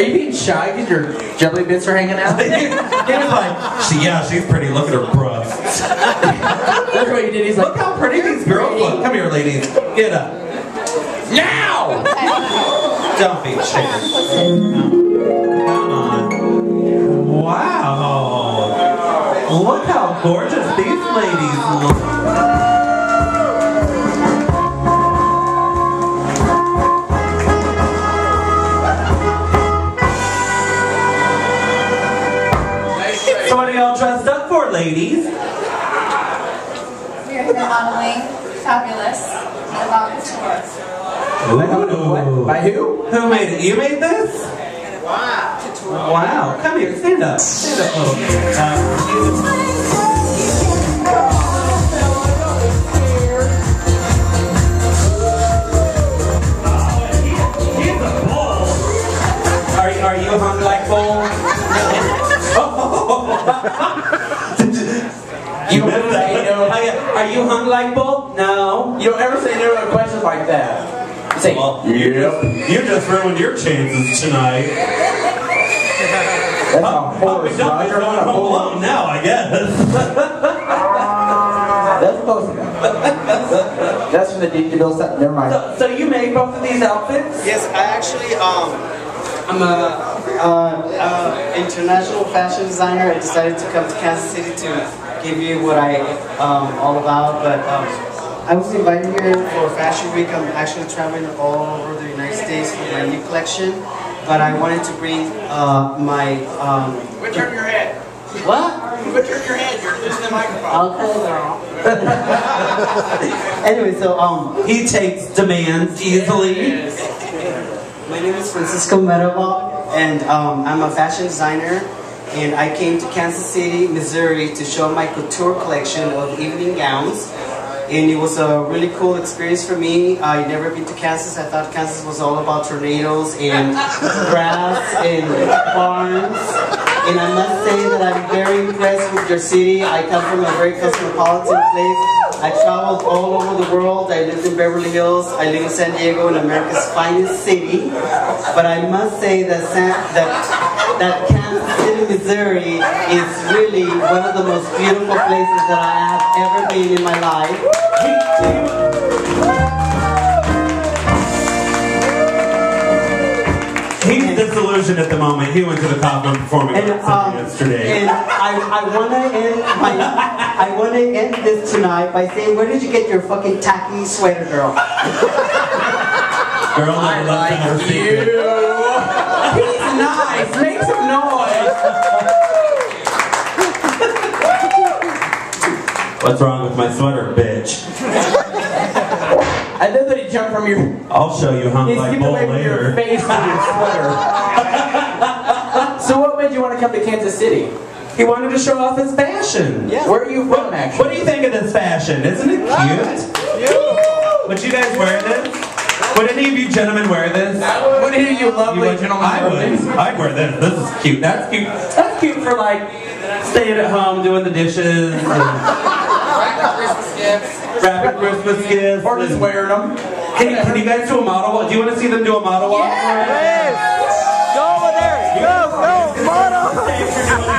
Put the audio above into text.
Are you being shy because your jelly bits are hanging out? he was like, she, yeah, she's pretty. Look at her breasts. That's what he did. He's like, Look how pretty these girls look. Come here, ladies. Get up. now! Don't be chicken. Come on. Wow. Look how gorgeous these ladies look. Dressed up for, ladies? We're here modeling Fabulous about couture. Ooh. By who? Who made it? You made this? Wow. Wow. Come here. Stand up. Stand up, little. Uh, You don't ever say no. Are you hung like bull? No. You don't ever say no to questions like that. You say, Well, yep. You just ruined your chances tonight. That's a Oh, horse, McDonald's Roger. going home alone now, I guess. That's close enough. That's from the DJ Bill set. Never mind. So, so you made both of these outfits? Yes, I actually, um, I'm a, uh, uh, international fashion designer. I decided to come to Kansas City to give you what I um, all about. But um, I was invited here for Fashion Week. I'm actually traveling all over the United States for my new collection. But I wanted to bring uh, my. Um, Quit turning your head. what? Quit turning your head. You're losing the microphone. Okay, anyway, so um, He takes demands easily. Yes. My name is Francisco Meraba, and um, I'm a fashion designer. And I came to Kansas City, Missouri to show my couture collection of evening gowns. And it was a really cool experience for me. I'd never been to Kansas. I thought Kansas was all about tornadoes and grass and barns. And I must say that I'm very impressed with your city. I come from a very cosmopolitan place. I traveled all over the world. I lived in Beverly Hills. I live in San Diego, in America's finest city. But I must say that San, that, that Kansas City, Missouri is really one of the most beautiful places that I have ever been in my life. He's disillusioned at the moment. He went to the Cobbler Performing And, Arts um, yesterday. and I, I want to end my, I want to end this tonight by saying, where did you get your fucking tacky sweater, girl? Girl I never left her like secret. you. He's nice. What's wrong with my sweater, bitch? I love that he jumped from your. I'll show you how He like skipped bull away from your face to your sweater. so what made you want to come to Kansas City? He wanted to show off his fashion. Yeah. Where are you from, actually? What do you think of this fashion? Isn't it cute? Would you guys wear this? Would any of you gentlemen wear this? What do you lovely You would? gentlemen? I would. I'd wear this. This is cute. That's cute. That's cute for like staying at home doing the dishes and Christmas gifts wrapping Christmas gifts. Or just wearing them. Can you guys do a model walk? Do you want to see them do a model walk? Yes! Go over there! Go, go, model!